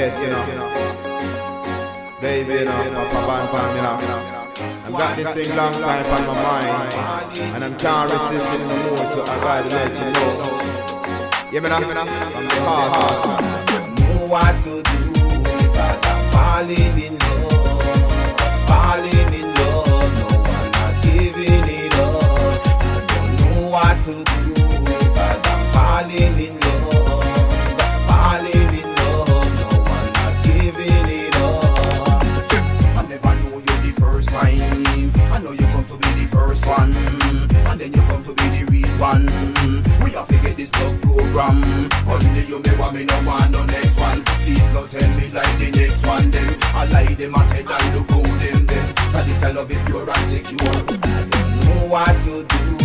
Yes, you know. Baby, you know, Papa Bantam, you know. I've got this thing long time on my mind, and I'm can't resist it no more, so I gotta let you know. Yeah, me know, from the heart, know what to do because I'm falling in time. I know you come to be the first one, and then you come to be the real one. We have to get this love program. Only you may want me no want no next one. Please don't tell me like the next one. Them I lie them I tell and look how them them. Cause this I love is pure and secure. I don't know what to do.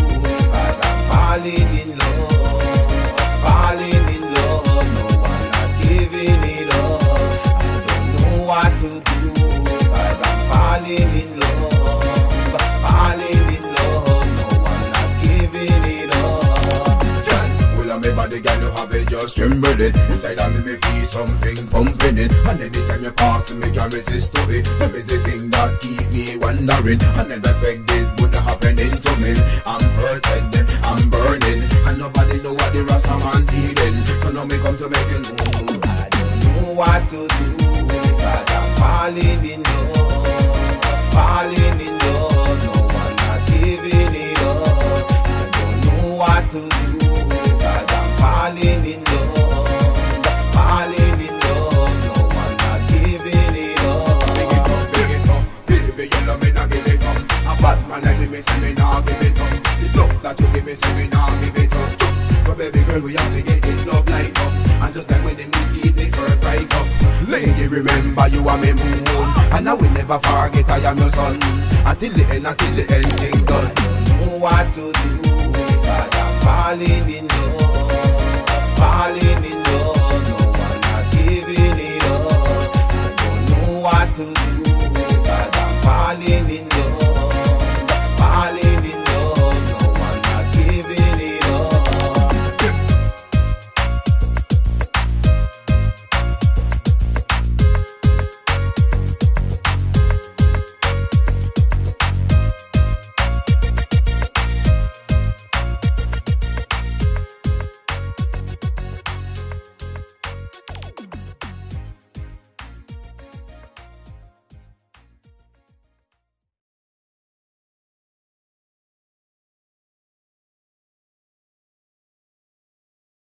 Cause I'm falling in love, falling in love. No one not giving it up. I don't know what to do. Cause I'm falling in love, A girl, have it just trembling. Inside of me, me feel something pumping it. And anytime you pass me, can't resist to it. Is the thing that keep me wondering. I never expect this would happen to me. I'm hurted, I'm burning. And nobody know what the Rasta man. So now me come to make. I don't know what to do. Cause I'm falling in love, falling in love. No one not giving it up. I don't know what to do. see me now give it up. The love that you give me, see me now give it up. So baby girl, we have to get this love light up. And just like when the meet, it, this earth right up. Lady, remember you are my moon, and I will never forget I am your sun Until the end, until the end, thing done. Oh, what to do? I'm falling in love, falling in love. No one not giving it up. I don't know what to do.